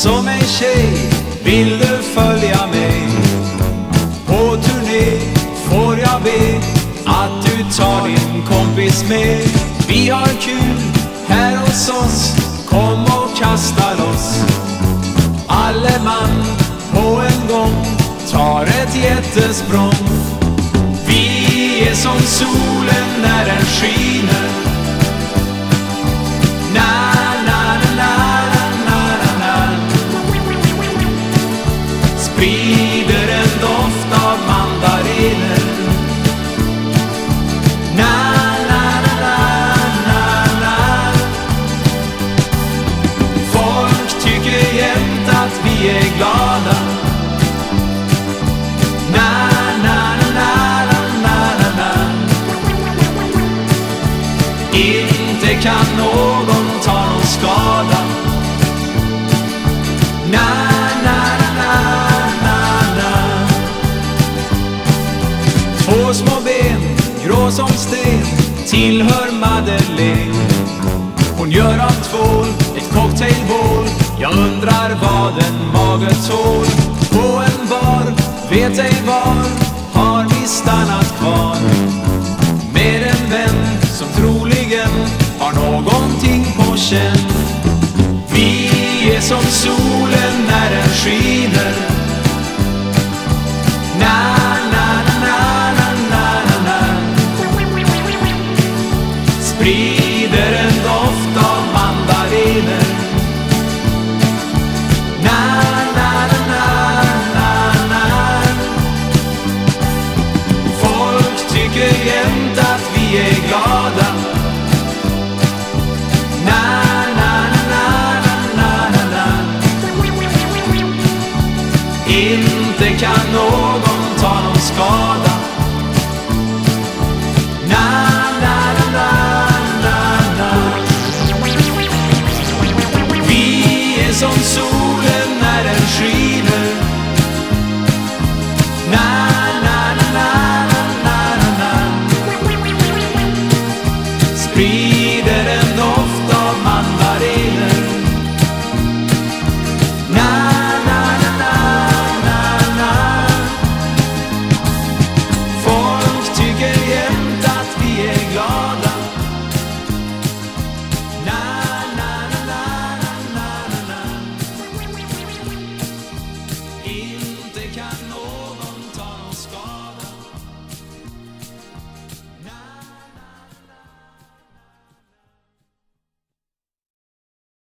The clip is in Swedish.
som en tjej Vill du följa mig. På turné får jag be att du tar din kompis med. Vi har kul här hos oss. Kom och kasta loss. Alle man på en gång tar ett jättesprång. Vi är som solen när den skiner. Någon tar någon skada. Na, na, na, na, na. Två små ben, grå som sten Tillhör Madeleine. Hon gör av tvål ett cocktailbål. Jag undrar vad en mage tål. På en bar, vet ej var Har vi stannat kvar. Med en vän som troligen har Vi är som solen när den skiner. Na, na, na, na, na, na, na. Sprider en doft av mandariner. Inte kan någon ta någon skada Na, na, na, na, na. Vi är som solen när den skiner Na, na, na, na, na, na, na. Sprid